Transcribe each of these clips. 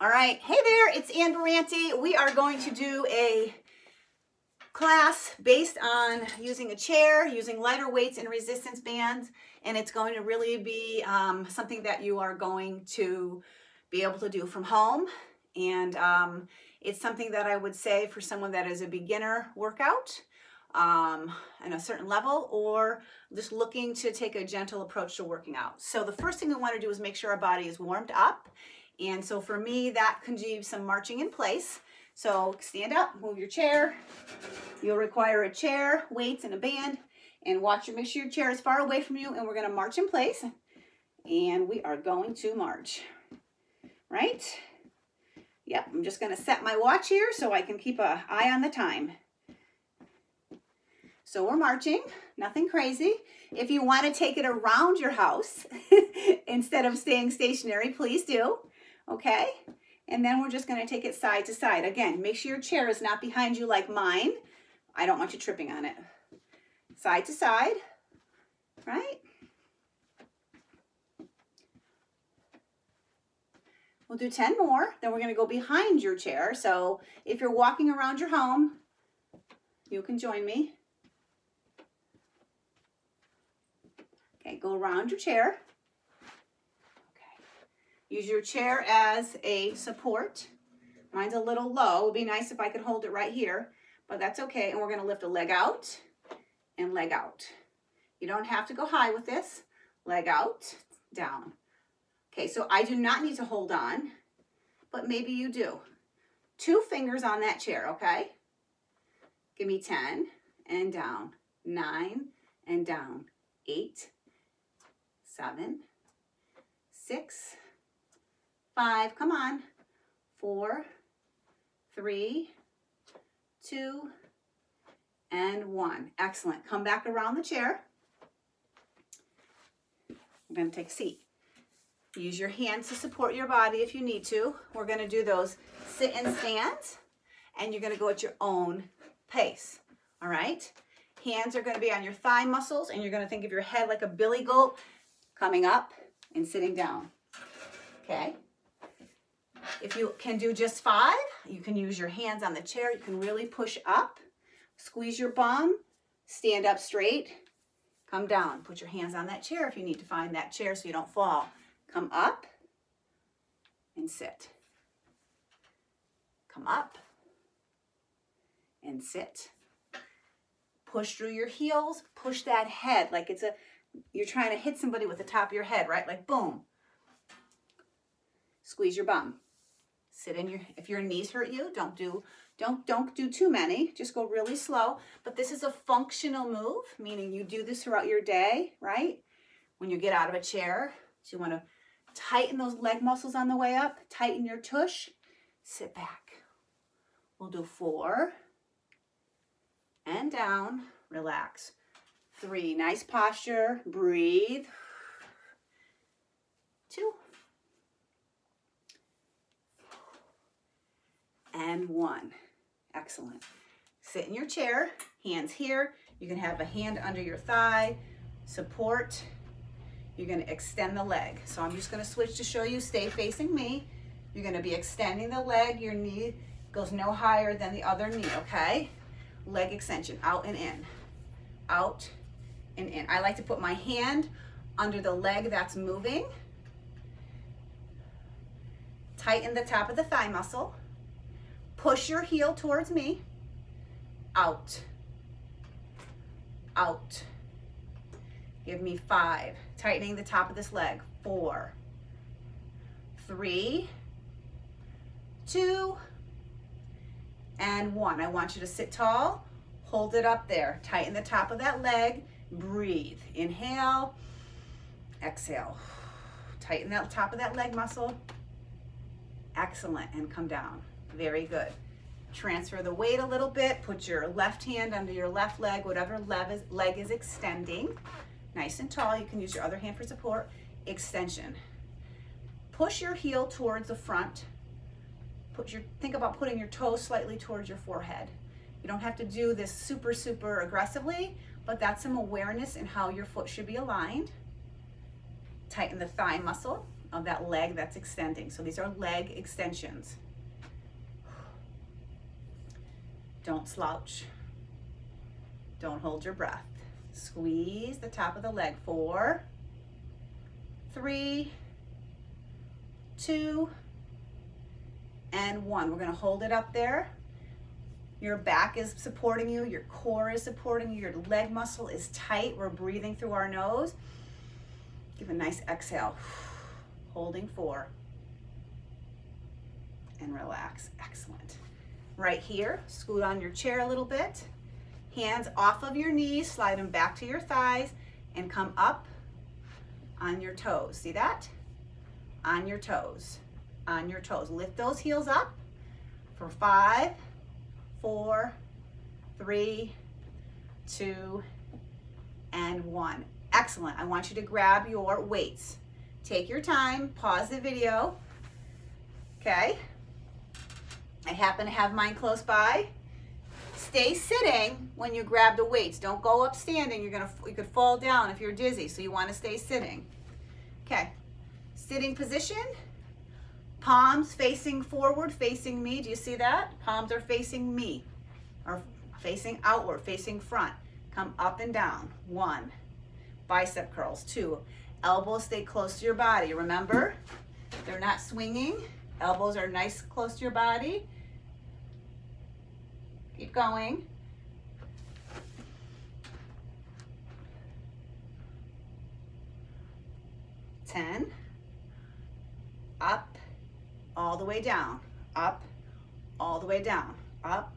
All right, hey there, it's Ann Barrante. We are going to do a class based on using a chair, using lighter weights and resistance bands, and it's going to really be um, something that you are going to be able to do from home. And um, it's something that I would say for someone that is a beginner workout um, at a certain level or just looking to take a gentle approach to working out. So the first thing we want to do is make sure our body is warmed up. And so for me, that be some marching in place. So stand up, move your chair. You'll require a chair, weights, and a band. And watch your, make sure your chair is far away from you. And we're going to march in place. And we are going to march. Right? Yep, I'm just going to set my watch here so I can keep an eye on the time. So we're marching, nothing crazy. If you want to take it around your house instead of staying stationary, please do. Okay? And then we're just going to take it side to side. Again, make sure your chair is not behind you like mine. I don't want you tripping on it. Side to side, right? We'll do 10 more. Then we're going to go behind your chair. So if you're walking around your home, you can join me. Okay, go around your chair. Use your chair as a support. Mine's a little low. It would be nice if I could hold it right here, but that's okay. And we're going to lift a leg out and leg out. You don't have to go high with this. Leg out, down. Okay, so I do not need to hold on, but maybe you do. Two fingers on that chair, okay? Give me 10 and down, 9 and down, 8, 7, 6, five, come on, four, three, two, and one. Excellent. Come back around the chair. I'm going to take a seat. Use your hands to support your body if you need to. We're going to do those sit and stands, and you're going to go at your own pace. All right? Hands are going to be on your thigh muscles, and you're going to think of your head like a billy goat coming up and sitting down. Okay? If you can do just five, you can use your hands on the chair. You can really push up, squeeze your bum, stand up straight, come down. Put your hands on that chair if you need to find that chair so you don't fall. Come up and sit. Come up and sit. Push through your heels, push that head like it's a, you're trying to hit somebody with the top of your head, right? Like boom. Squeeze your bum. Sit in your, if your knees hurt you, don't do, don't, don't do too many. Just go really slow. But this is a functional move, meaning you do this throughout your day, right? When you get out of a chair, so you want to tighten those leg muscles on the way up, tighten your tush, sit back. We'll do four and down, relax. Three, nice posture, breathe. Two, and one. Excellent. Sit in your chair, hands here. You can have a hand under your thigh, support. You're gonna extend the leg. So I'm just gonna switch to show you, stay facing me. You're gonna be extending the leg, your knee goes no higher than the other knee, okay? Leg extension, out and in, out and in. I like to put my hand under the leg that's moving. Tighten the top of the thigh muscle. Push your heel towards me. Out. Out. Give me five. Tightening the top of this leg. Four. Three. Two. And one. I want you to sit tall. Hold it up there. Tighten the top of that leg. Breathe. Inhale. Exhale. Tighten that top of that leg muscle. Excellent. And come down. Very good. Transfer the weight a little bit. Put your left hand under your left leg, whatever leg is extending. Nice and tall. You can use your other hand for support. Extension. Push your heel towards the front. Put your, think about putting your toes slightly towards your forehead. You don't have to do this super, super aggressively, but that's some awareness in how your foot should be aligned. Tighten the thigh muscle of that leg that's extending. So these are leg extensions. Don't slouch. Don't hold your breath. Squeeze the top of the leg. Four, three, two, and one. We're gonna hold it up there. Your back is supporting you, your core is supporting you, your leg muscle is tight. We're breathing through our nose. Give a nice exhale. Holding four. And relax. Excellent. Right here, scoot on your chair a little bit. Hands off of your knees, slide them back to your thighs, and come up on your toes. See that? On your toes. On your toes. Lift those heels up for five, four, three, two, and one. Excellent. I want you to grab your weights. Take your time, pause the video. Okay. I happen to have mine close by. Stay sitting when you grab the weights. Don't go up standing. You're gonna you could fall down if you're dizzy. So you want to stay sitting. Okay. Sitting position. Palms facing forward, facing me. Do you see that? Palms are facing me, or facing outward, facing front. Come up and down. One. Bicep curls. Two. Elbows stay close to your body. Remember, they're not swinging. Elbows are nice close to your body. Keep going. Ten. Up all the way down, up, all the way down, up.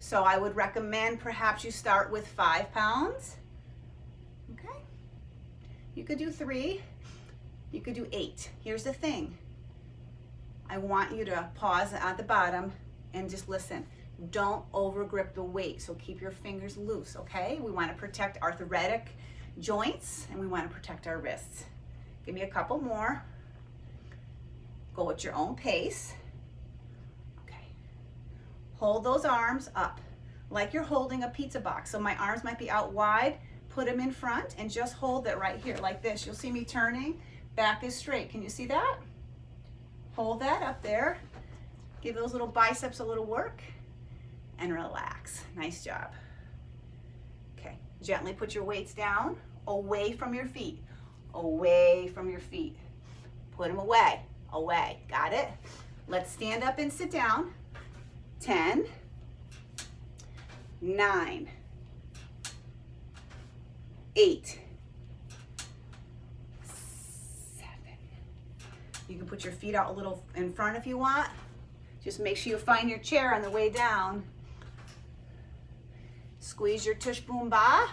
So I would recommend perhaps you start with five pounds. Okay. You could do three, you could do eight. Here's the thing. I want you to pause at the bottom and just listen. Don't over grip the weight, so keep your fingers loose, okay? We wanna protect arthritic joints and we wanna protect our wrists. Give me a couple more. Go at your own pace. Okay. Hold those arms up like you're holding a pizza box. So my arms might be out wide. Put them in front and just hold it right here like this. You'll see me turning. Back is straight. Can you see that? Hold that up there. Give those little biceps a little work and relax. Nice job. Okay, gently put your weights down, away from your feet, away from your feet. Put them away away. Got it? Let's stand up and sit down. 10, 9, 8, 7. You can put your feet out a little in front if you want. Just make sure you find your chair on the way down. Squeeze your tush boom ba.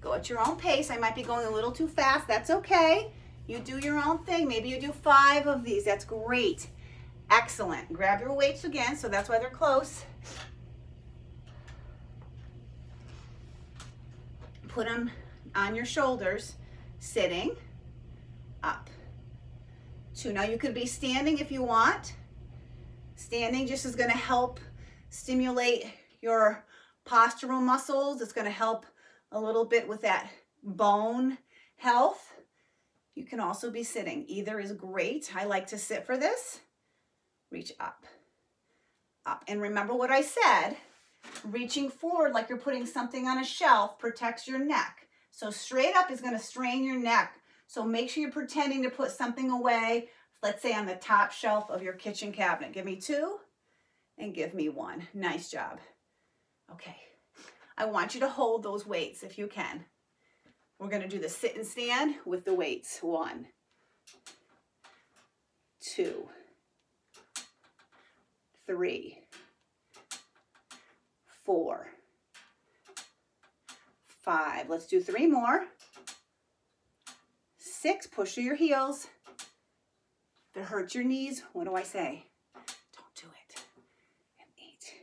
Go at your own pace. I might be going a little too fast. That's okay. You do your own thing. Maybe you do five of these. That's great. Excellent. Grab your weights again, so that's why they're close. Put them on your shoulders, sitting up. Two. Now you could be standing if you want. Standing just is going to help stimulate your postural muscles. It's going to help a little bit with that bone health. You can also be sitting. Either is great. I like to sit for this. Reach up, up. And remember what I said, reaching forward like you're putting something on a shelf protects your neck. So straight up is gonna strain your neck. So make sure you're pretending to put something away, let's say on the top shelf of your kitchen cabinet. Give me two and give me one. Nice job. Okay. I want you to hold those weights if you can. We're gonna do the sit and stand with the weights. One, two, three, four, five. Let's do three more. Six, push through your heels. If it hurts your knees, what do I say? Don't do it. And eight,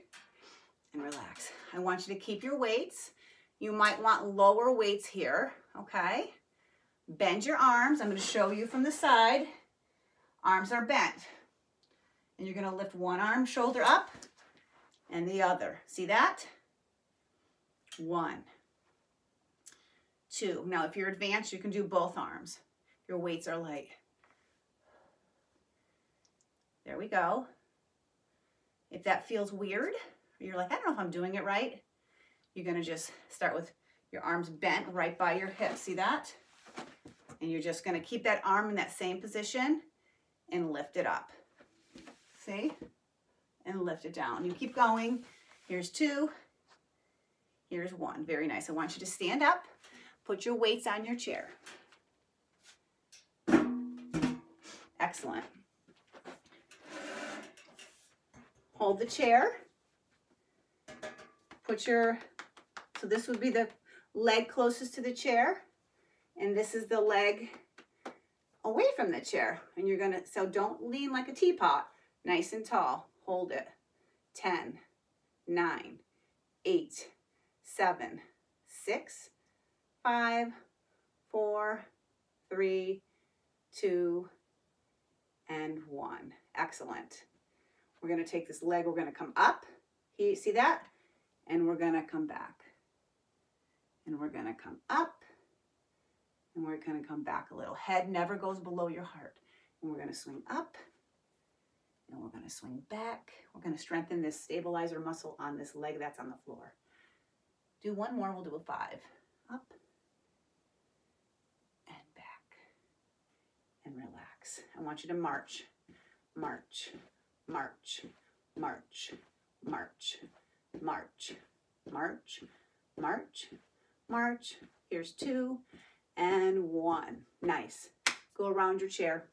and relax. I want you to keep your weights. You might want lower weights here, okay? Bend your arms. I'm going to show you from the side. Arms are bent. And you're going to lift one arm, shoulder up, and the other. See that? one, two. Now, if you're advanced, you can do both arms. Your weights are light. There we go. If that feels weird, you're like, I don't know if I'm doing it right, you're gonna just start with your arms bent right by your hips. See that? And you're just gonna keep that arm in that same position and lift it up. See? And lift it down. You keep going. Here's two. Here's one. Very nice. I want you to stand up. Put your weights on your chair. Excellent. Hold the chair. Put your, so this would be the leg closest to the chair. And this is the leg away from the chair. And you're gonna, so don't lean like a teapot. Nice and tall. Hold it. 10, 9, 8, 7, 6, 5, 4, 3, 2, and 1. Excellent. We're going to take this leg, we're going to come up. See that? And we're going to come back. And we're going to come up. And we're going to come back a little. Head never goes below your heart. And we're going to swing up. And we're going to swing back. We're going to strengthen this stabilizer muscle on this leg that's on the floor. Do one more, we'll do a five. Up and back and I want you to march, march, march, march, march, march, march, march, march. Here's two and one. Nice. Go around your chair.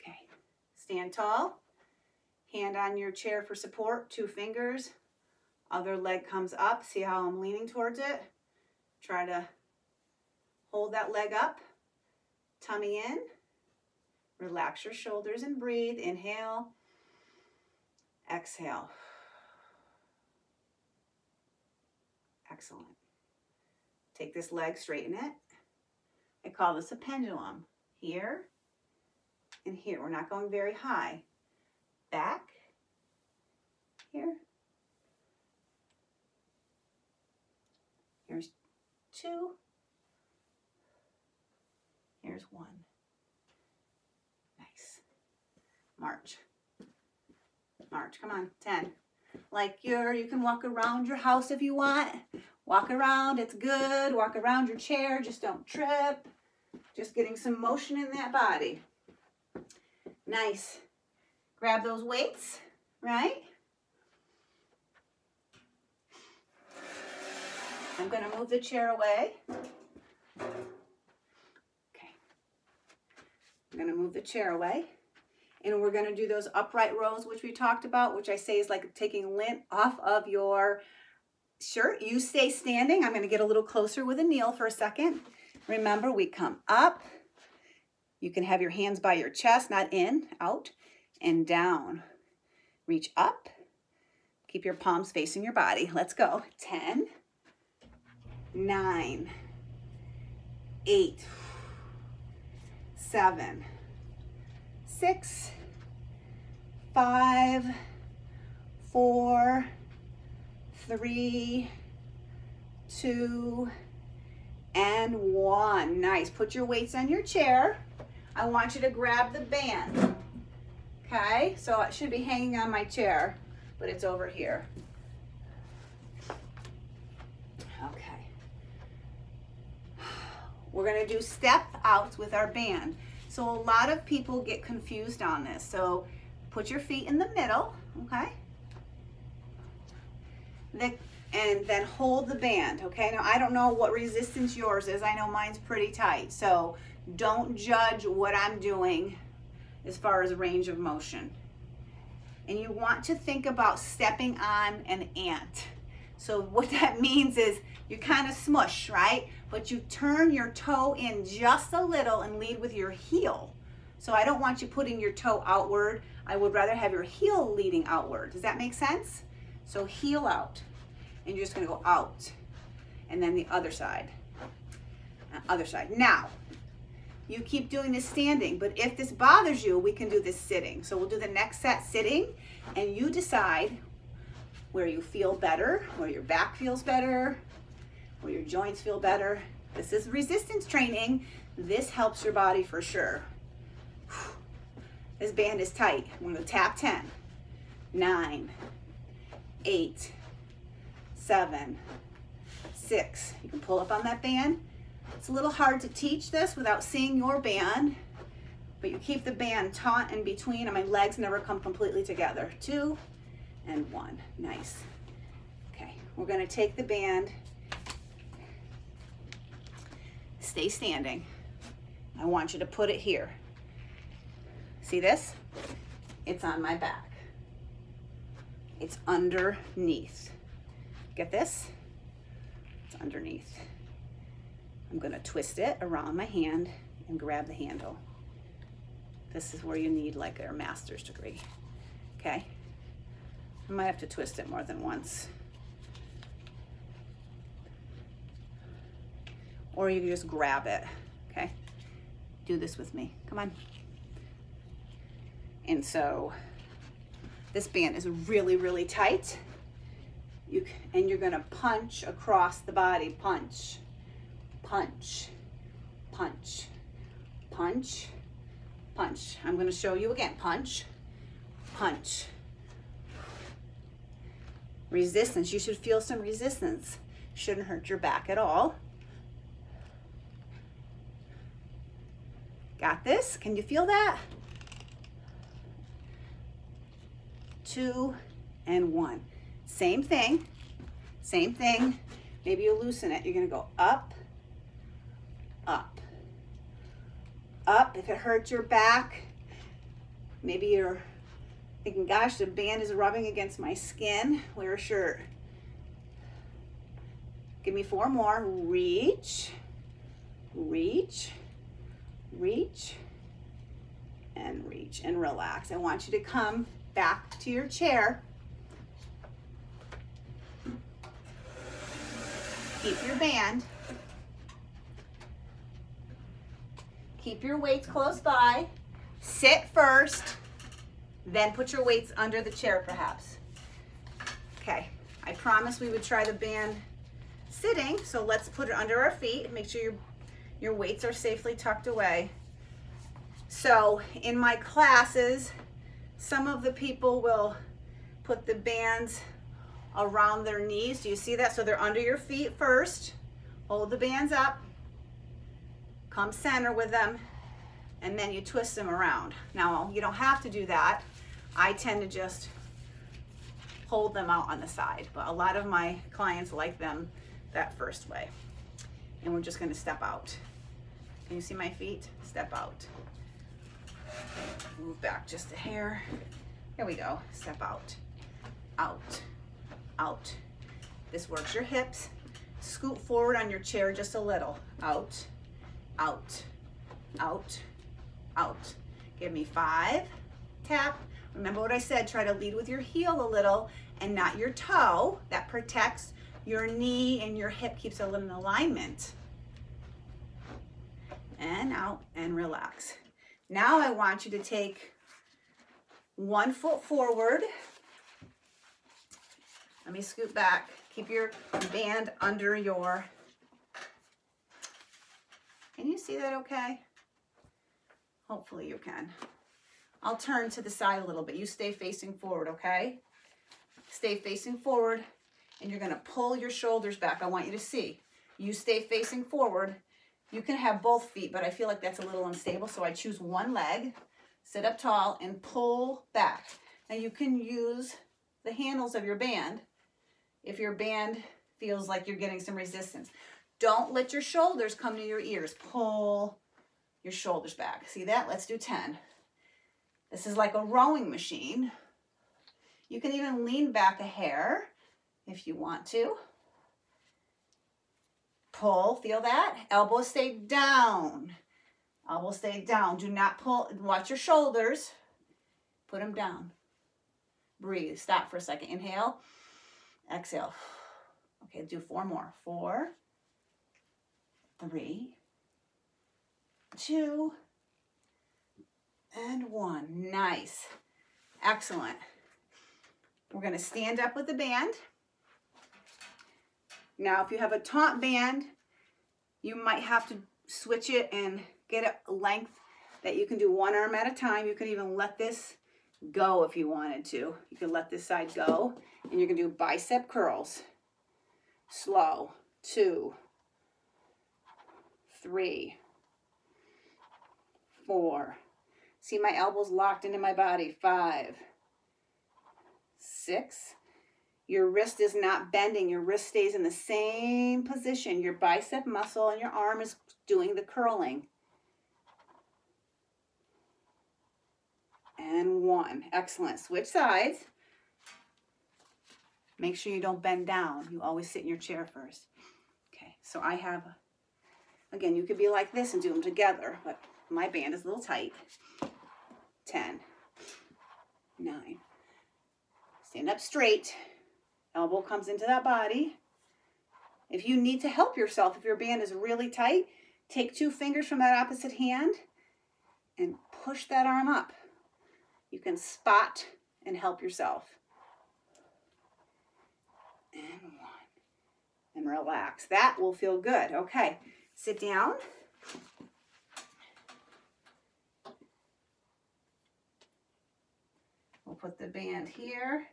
Okay, stand tall. Hand on your chair for support, two fingers. Other leg comes up. See how I'm leaning towards it? Try to hold that leg up. Tummy in. Relax your shoulders and breathe. Inhale. Exhale. Excellent. Take this leg, straighten it. I call this a pendulum. Here and here. We're not going very high. Back. Here. Here's two. Here's one. Nice. March. March. Come on. 10. Like your, you can walk around your house if you want. Walk around. It's good. Walk around your chair. Just don't trip. Just getting some motion in that body. Nice. Grab those weights, right? I'm going to move the chair away. Okay. I'm going to move the chair away. And we're going to do those upright rows, which we talked about, which I say is like taking lint off of your shirt. You stay standing. I'm going to get a little closer with a kneel for a second. Remember, we come up. You can have your hands by your chest, not in, out, and down. Reach up. Keep your palms facing your body. Let's go. 10, nine, eight, seven, six, five, four, three, two, and one. Nice. Put your weights on your chair. I want you to grab the band. Okay, so it should be hanging on my chair, but it's over here. We're gonna do step outs with our band. So a lot of people get confused on this. So put your feet in the middle, okay? And then hold the band, okay? Now I don't know what resistance yours is. I know mine's pretty tight. So don't judge what I'm doing as far as range of motion. And you want to think about stepping on an ant. So what that means is you kind of smush, right? But you turn your toe in just a little and lead with your heel. So I don't want you putting your toe outward. I would rather have your heel leading outward. Does that make sense? So heel out. And you're just gonna go out. And then the other side. Uh, other side. Now, you keep doing this standing. But if this bothers you, we can do this sitting. So we'll do the next set sitting and you decide where you feel better, where your back feels better, where your joints feel better. This is resistance training. This helps your body for sure. This band is tight. I'm gonna tap 10, 9, 8, 7, 6. You can pull up on that band. It's a little hard to teach this without seeing your band, but you keep the band taut in between and my legs never come completely together. Two and one, nice. Okay, we're gonna take the band, stay standing. I want you to put it here. See this? It's on my back. It's underneath. Get this? It's underneath. I'm gonna twist it around my hand and grab the handle. This is where you need like a master's degree, okay? I might have to twist it more than once. Or you can just grab it, okay? Do this with me, come on. And so this band is really, really tight. You, and you're gonna punch across the body, punch, punch, punch, punch, punch. I'm gonna show you again, punch, punch. Resistance, you should feel some resistance. Shouldn't hurt your back at all. Got this? Can you feel that? Two and one. Same thing, same thing. Maybe you loosen it. You're gonna go up, up, up. If it hurts your back, maybe you're thinking, gosh, the band is rubbing against my skin. Wear a shirt. Give me four more. Reach, reach, reach, and reach, and relax. I want you to come back to your chair Keep your band. Keep your weights close by. Sit first, then put your weights under the chair perhaps. Okay, I promised we would try the band sitting, so let's put it under our feet. Make sure your, your weights are safely tucked away. So in my classes, some of the people will put the bands around their knees. Do you see that? So they're under your feet first. Hold the bands up. Come center with them. And then you twist them around. Now, you don't have to do that. I tend to just hold them out on the side. But a lot of my clients like them that first way. And we're just going to step out. Can you see my feet? Step out. Move back just a hair. Here we go. Step out. Out out. This works your hips. Scoot forward on your chair just a little. Out, out, out, out. Give me five, tap. Remember what I said, try to lead with your heel a little and not your toe. That protects your knee and your hip, keeps it in alignment. And out and relax. Now I want you to take one foot forward let me scoot back. Keep your band under your, can you see that okay? Hopefully you can. I'll turn to the side a little bit. You stay facing forward, okay? Stay facing forward and you're gonna pull your shoulders back. I want you to see. You stay facing forward. You can have both feet, but I feel like that's a little unstable, so I choose one leg, sit up tall, and pull back. Now you can use the handles of your band if your band feels like you're getting some resistance. Don't let your shoulders come to your ears. Pull your shoulders back. See that? Let's do 10. This is like a rowing machine. You can even lean back a hair if you want to. Pull, feel that? Elbows stay down. Elbows stay down. Do not pull, watch your shoulders. Put them down. Breathe, stop for a second. Inhale. Exhale. Okay, do four more. Four, three, two, and one. Nice. Excellent. We're going to stand up with the band. Now, if you have a taut band, you might have to switch it and get a length that you can do one arm at a time. You can even let this go if you wanted to. You can let this side go and you can do bicep curls. Slow. Two, three, four. See my elbows locked into my body. Five, six. Your wrist is not bending. Your wrist stays in the same position. Your bicep muscle and your arm is doing the curling. And one. Excellent. Switch sides. Make sure you don't bend down. You always sit in your chair first. Okay, so I have, again, you could be like this and do them together, but my band is a little tight. 10, 9. Stand up straight. Elbow comes into that body. If you need to help yourself, if your band is really tight, take two fingers from that opposite hand and push that arm up. You can spot and help yourself. And one. And relax. That will feel good. Okay, sit down. We'll put the band here,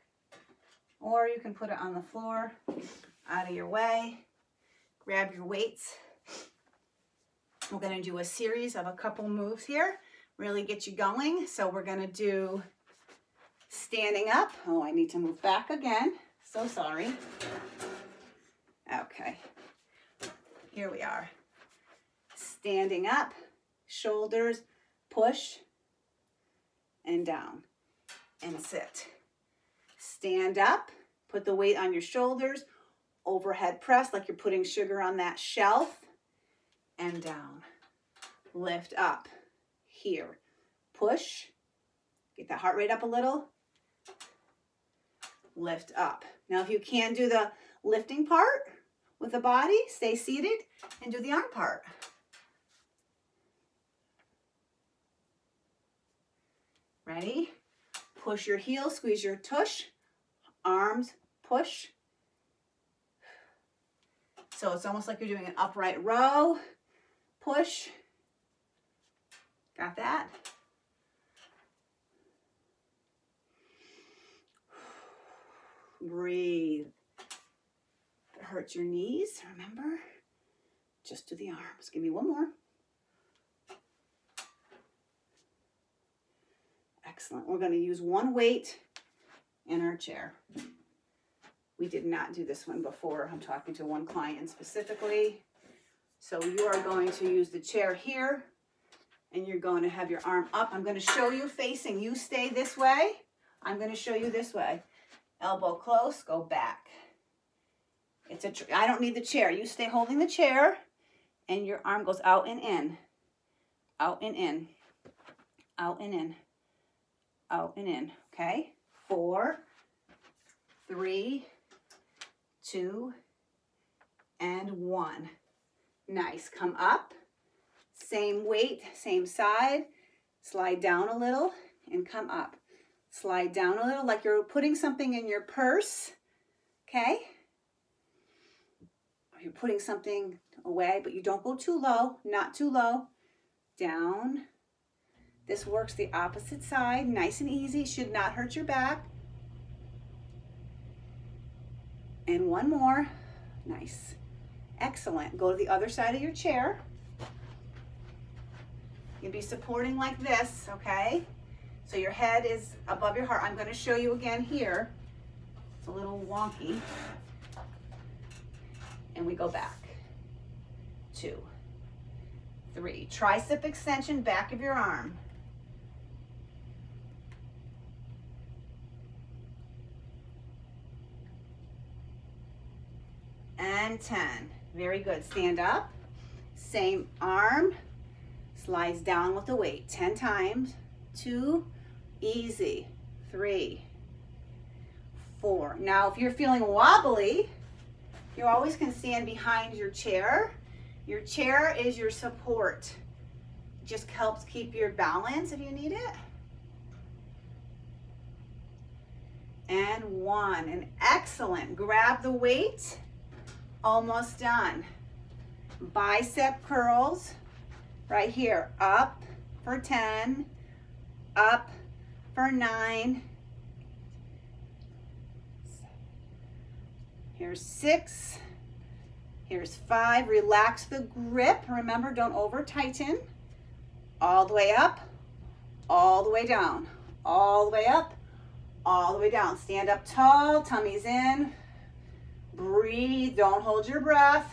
or you can put it on the floor out of your way. Grab your weights. We're going to do a series of a couple moves here, really get you going. So we're going to do standing up. Oh, I need to move back again. So sorry. Okay. Here we are. Standing up, shoulders, push, and down, and sit. Stand up, put the weight on your shoulders, overhead press like you're putting sugar on that shelf, and down. Lift up, here. Push, get the heart rate up a little, lift up. Now if you can do the lifting part with the body, stay seated and do the arm part. Ready? Push your heel, squeeze your tush, arms, push. So it's almost like you're doing an upright row, push. Got that? Breathe. If it hurts your knees, remember, just do the arms. Give me one more. Excellent. We're going to use one weight in our chair. We did not do this one before. I'm talking to one client specifically. So you are going to use the chair here and you're going to have your arm up. I'm going to show you facing. You stay this way. I'm going to show you this way. Elbow close, go back. It's a, I don't need the chair. You stay holding the chair and your arm goes out and in, out and in, out and in, out and in, okay? Four, three, two, and one. Nice, come up, same weight, same side, slide down a little and come up. Slide down a little like you're putting something in your purse, okay? Or you're putting something away, but you don't go too low, not too low. Down. This works the opposite side, nice and easy, should not hurt your back. And one more, nice. Excellent, go to the other side of your chair. You'll be supporting like this, okay? So your head is above your heart. I'm going to show you again here. It's a little wonky. And we go back. Two, three. Tricep extension, back of your arm. And 10. Very good. Stand up. Same arm. Slides down with the weight. 10 times. Two, Easy. Three, four. Now, if you're feeling wobbly, you always can stand behind your chair. Your chair is your support. just helps keep your balance if you need it. And one, and excellent. Grab the weight, almost done. Bicep curls, right here, up for 10, up for nine, here's six, here's five, relax the grip. Remember, don't over tighten all the way up, all the way down, all the way up, all the way down. Stand up tall, tummy's in. Breathe, don't hold your breath.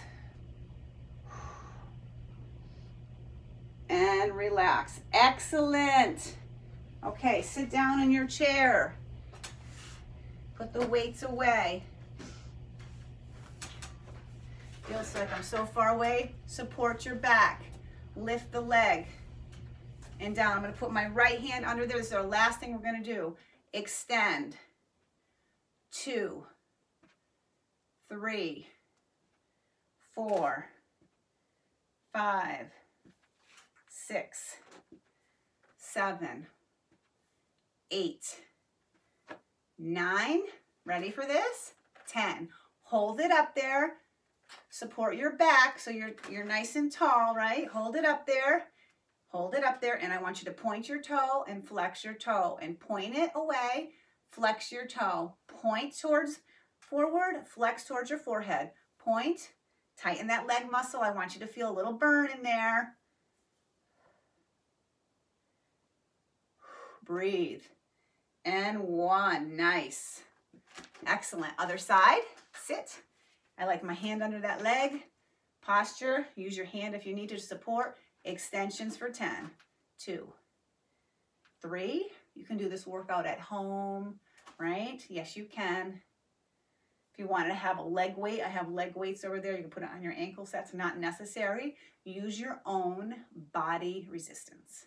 And relax. Excellent. Okay, sit down in your chair. Put the weights away. Feels like I'm so far away. Support your back. Lift the leg and down. I'm gonna put my right hand under there. This is our last thing we're gonna do. Extend. Two, three, four, five, six, seven, eight, nine. Ready for this? 10. Hold it up there. Support your back so you're, you're nice and tall, right? Hold it up there. Hold it up there and I want you to point your toe and flex your toe and point it away, flex your toe. Point towards forward, flex towards your forehead. Point, tighten that leg muscle. I want you to feel a little burn in there. Breathe. And one, nice. Excellent. Other side, sit. I like my hand under that leg. Posture, use your hand if you need to support. Extensions for 10. Two. Three. You can do this workout at home, right? Yes, you can. If you want to have a leg weight, I have leg weights over there. You can put it on your ankles. That's not necessary. Use your own body resistance.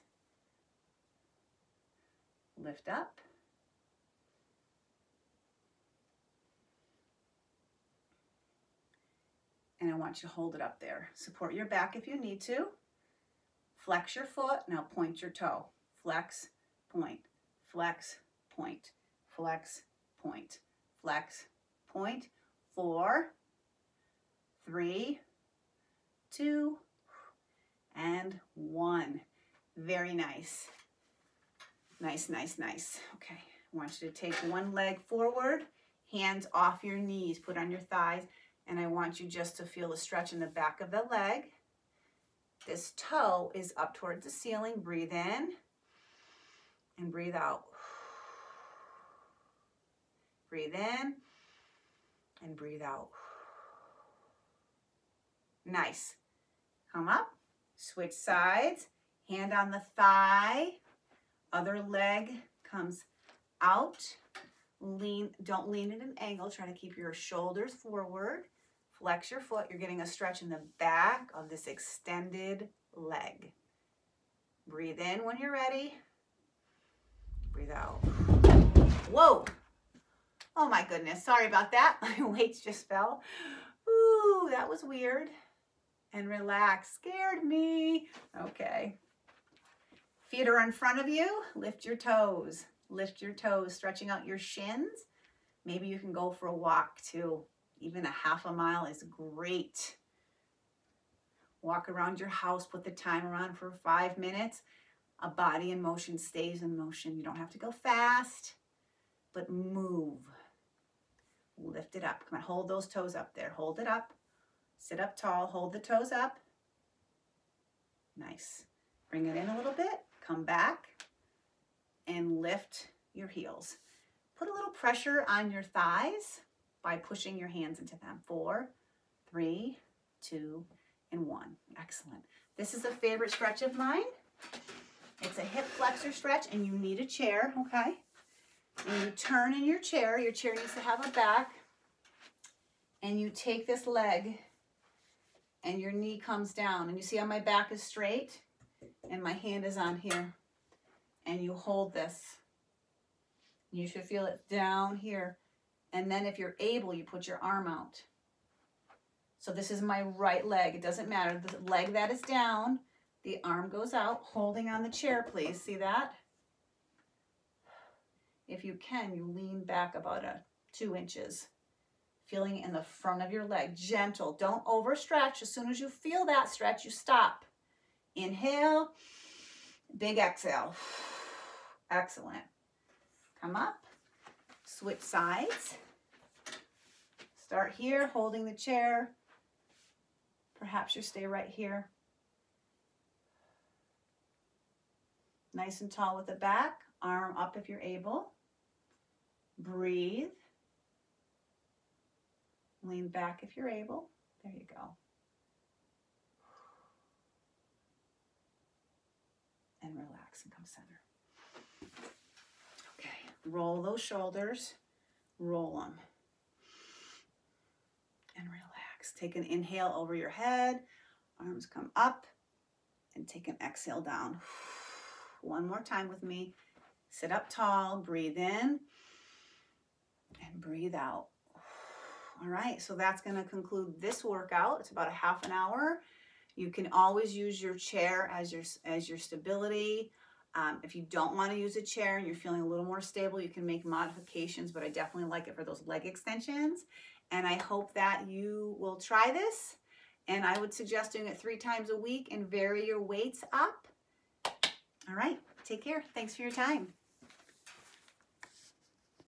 Lift up. And I want you to hold it up there. Support your back if you need to. Flex your foot. Now point your toe. Flex, point, flex, point, flex, point, flex, point. Four, three, two, and one. Very nice. Nice, nice, nice. Okay, I want you to take one leg forward, hands off your knees, put on your thighs, and I want you just to feel the stretch in the back of the leg. This toe is up towards the ceiling. Breathe in and breathe out. Breathe in and breathe out. Nice. Come up, switch sides, hand on the thigh, other leg comes out. Lean, don't lean at an angle, try to keep your shoulders forward. Flex your foot. You're getting a stretch in the back of this extended leg. Breathe in when you're ready. Breathe out. Whoa. Oh my goodness. Sorry about that. My weights just fell. Ooh, that was weird. And relax. Scared me. Okay. Feet are in front of you. Lift your toes. Lift your toes, stretching out your shins. Maybe you can go for a walk too. Even a half a mile is great. Walk around your house, put the timer on for five minutes. A body in motion stays in motion. You don't have to go fast, but move. Lift it up. Come on, hold those toes up there. Hold it up. Sit up tall. Hold the toes up. Nice. Bring it in a little bit. Come back and lift your heels. Put a little pressure on your thighs by pushing your hands into them. Four, three, two, and one. Excellent. This is a favorite stretch of mine. It's a hip flexor stretch and you need a chair, okay? And you turn in your chair. Your chair needs to have a back. And you take this leg and your knee comes down. And you see how my back is straight? And my hand is on here. And you hold this. You should feel it down here. And then if you're able, you put your arm out. So this is my right leg. It doesn't matter. The leg that is down, The arm goes out, holding on the chair, please. See that? If you can, you lean back about a two inches. Feeling in the front of your leg. Gentle. Don't overstretch. As soon as you feel that stretch, you stop. Inhale. Big exhale. Excellent. Come up. Switch sides. Start here, holding the chair. Perhaps you stay right here. Nice and tall with the back, arm up if you're able. Breathe. Lean back if you're able. There you go. And relax and come center. Okay, roll those shoulders, roll them. And relax. Take an inhale over your head, arms come up, and take an exhale down. One more time with me. Sit up tall, breathe in, and breathe out. All right, so that's going to conclude this workout. It's about a half an hour. You can always use your chair as your as your stability. Um, if you don't want to use a chair and you're feeling a little more stable, you can make modifications, but I definitely like it for those leg extensions. And I hope that you will try this. And I would suggest doing it three times a week and vary your weights up. All right, take care. Thanks for your time.